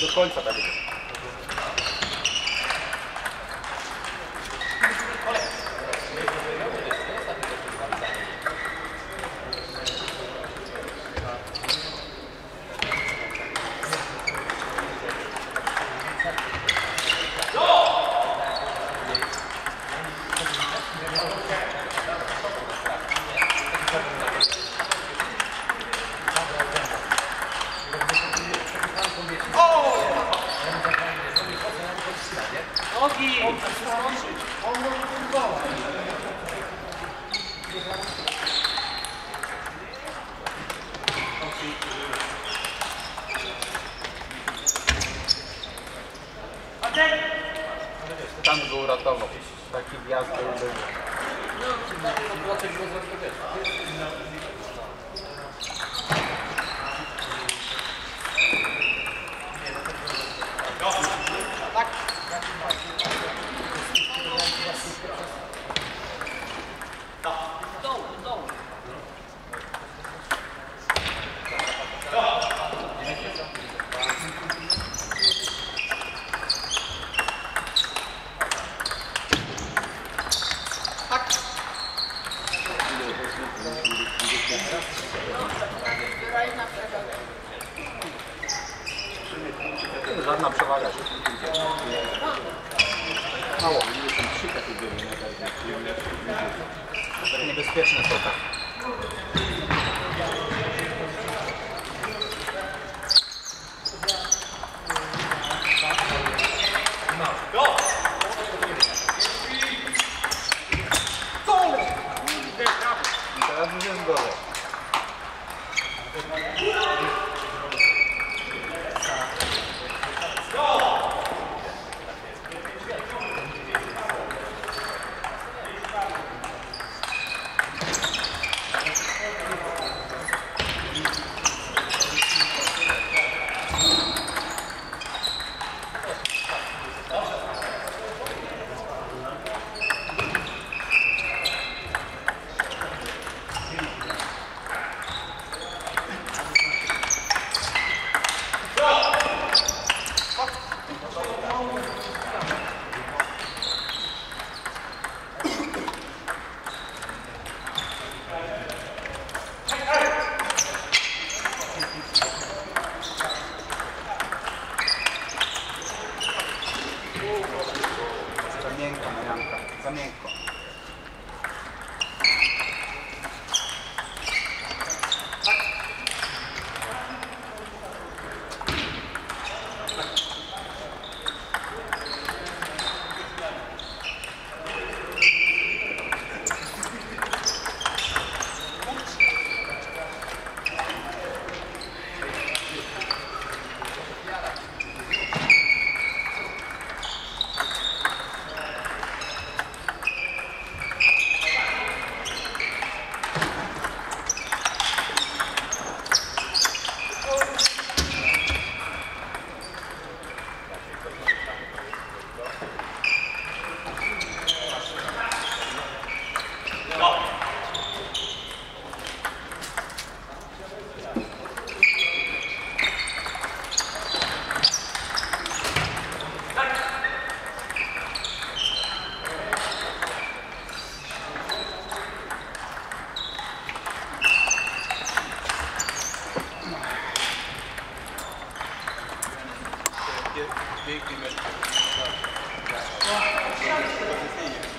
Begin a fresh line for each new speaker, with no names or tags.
Do końca tak będzie. Tam go uratował. Taki wjazd był. Żadna przewaga się nie idzie. Mało. Tak niebezpieczne są tak. かねえか。Thank you.